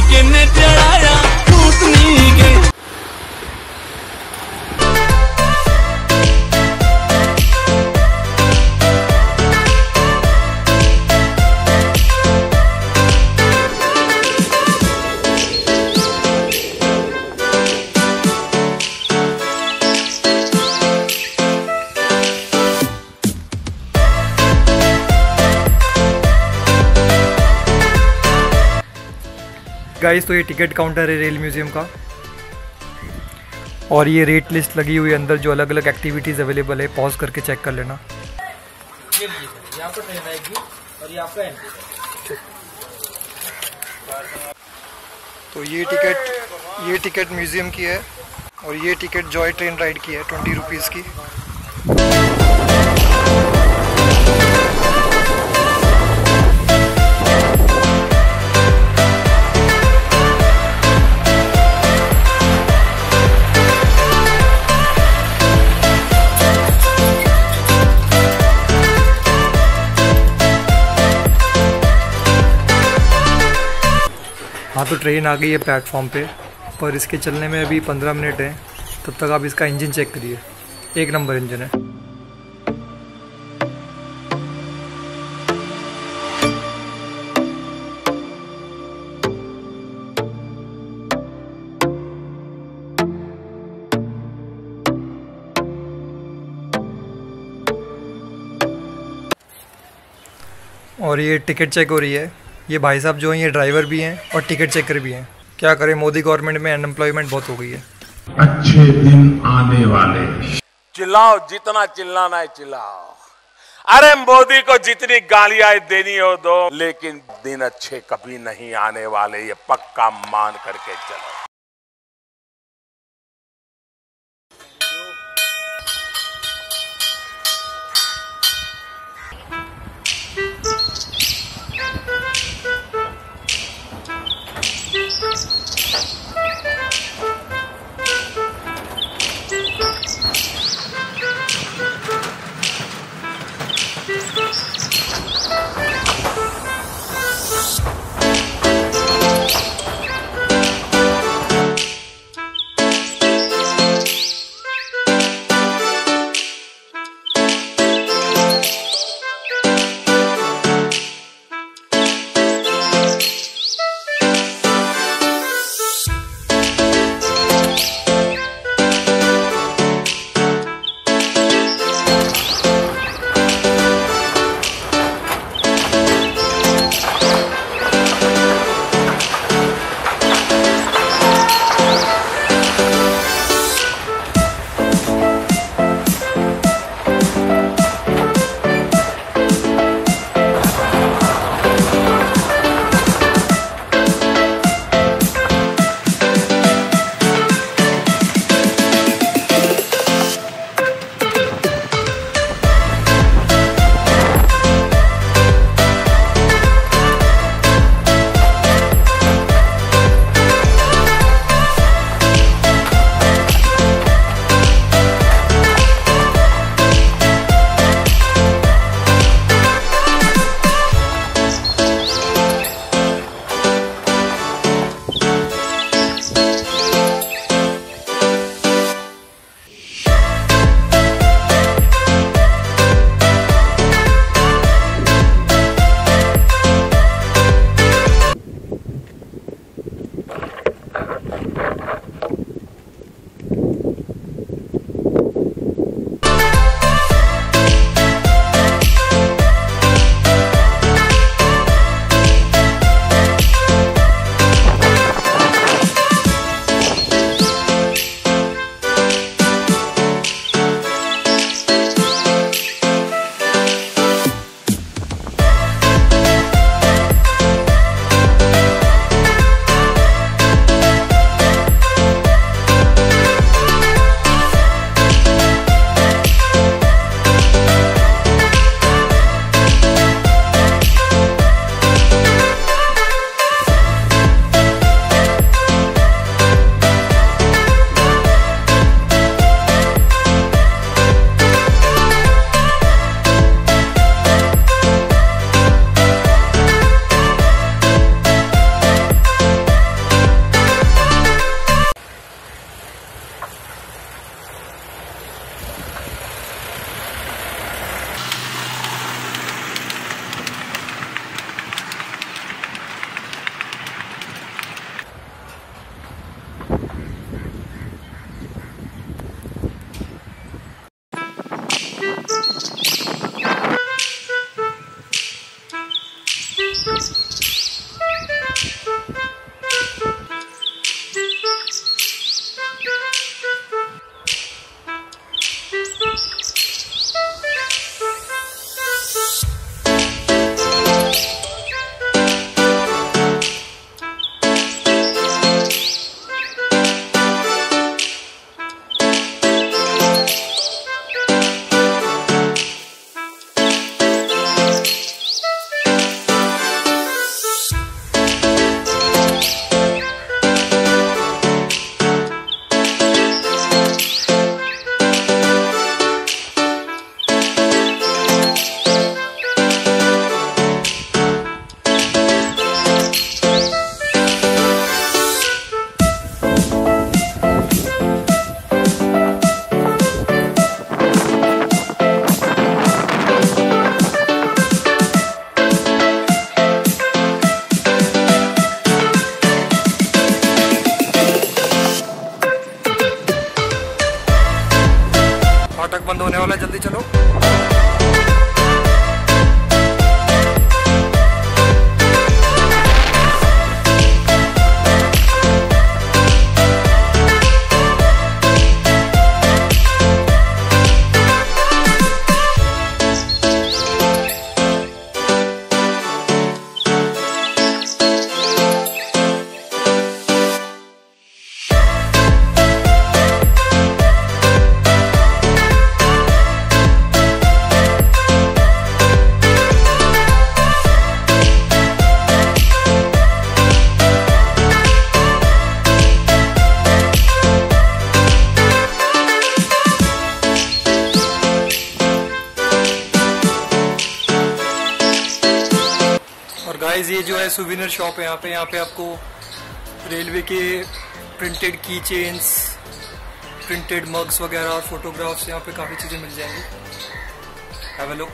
किन्ने चढ़ाया? भूतनी गाइस तो ये टिकट काउंटर है रेल म्यूज़ियम का। और ये रेट लिस्ट लगी हुई है अंदर जो अलग अलग एक्टिविटीज़ अवेलेबल है पॉज करके चेक कर लेना। ये लीजिए सर यहाँ पर ट्रेन आएगी और ये आपका एंट्री तो ये टिकट ये टिकट म्यूज़ियम की है और ये टिकट जॉय ट्रेन राइड की है ट्वेंटी रुपीज़ की। हाँ तो ट्रेन आ गई है प्लेटफॉर्म पे, पर इसके चलने में अभी पंद्रह मिनट हैं। तब तक आप इसका इंजन चेक करिए। एक नंबर इंजन है। और ये टिकट चेक हो रही है। ये भाई साहब जो हैं ये ड्राइवर भी हैं और टिकट चेकर भी हैं। क्या करें मोदी गवर्नमेंट में अनएम्प्लॉयमेंट बहुत हो गई है। अच्छे दिन आने वाले। चिल्लाओ जितना चिल्लाना है चिल्लाओ। अरे मोदी को जितनी गालियाँ देनी हो दो लेकिन दिन अच्छे कभी नहीं आने वाले ये पक्का मान करके चलो। फाटक बंद होने वाला है जल्दी चलो। गाइस ये जो है सुविनर शॉप है, यहाँ पे यहाँ पे आपको रेलवे के प्रिंटेड की चेन्स प्रिंटेड मग्स वगैरह और फोटोग्राफ्स यहाँ पे काफ़ी चीज़ें मिल जाएँगी। Have a look